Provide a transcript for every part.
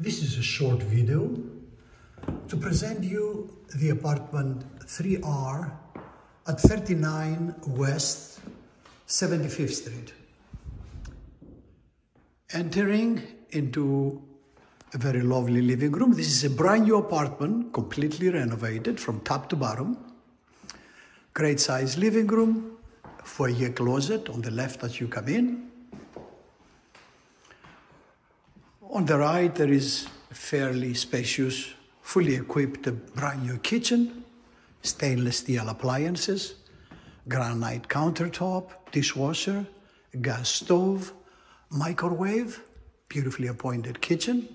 This is a short video to present you the apartment 3R at 39 West 75th Street. Entering into a very lovely living room. This is a brand new apartment, completely renovated from top to bottom. Great size living room, foyer closet on the left as you come in. On the right, there is a fairly spacious, fully equipped brand new kitchen, stainless steel appliances, granite countertop, dishwasher, gas stove, microwave, beautifully appointed kitchen,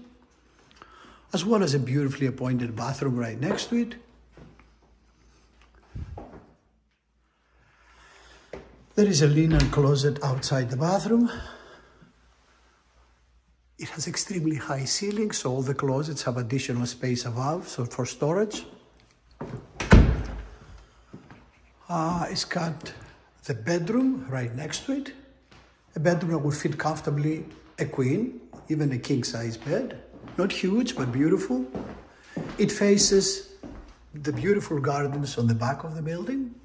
as well as a beautifully appointed bathroom right next to it. There is a linen closet outside the bathroom. Has extremely high ceilings, so all the closets have additional space above, so for storage. Uh, it's got the bedroom right next to it. A bedroom that would fit comfortably a queen, even a king size bed. Not huge, but beautiful. It faces the beautiful gardens on the back of the building.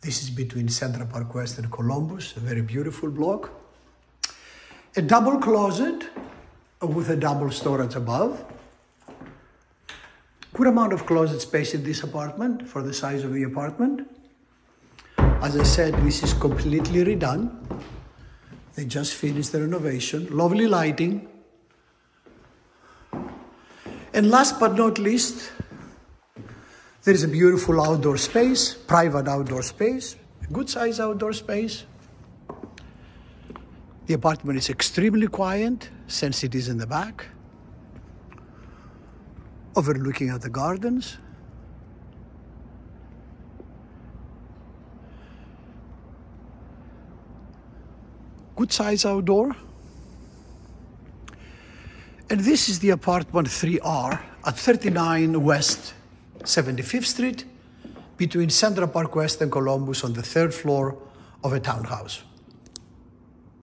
This is between Central Park West and Columbus, a very beautiful block. A double closet with a double storage above. Good amount of closet space in this apartment for the size of the apartment. As I said, this is completely redone. They just finished the renovation. Lovely lighting. And last but not least, there is a beautiful outdoor space, private outdoor space, good size outdoor space. The apartment is extremely quiet since it is in the back, overlooking at the gardens. Good size outdoor. And this is the apartment 3R at 39 West 75th Street between Central Park West and Columbus on the third floor of a townhouse.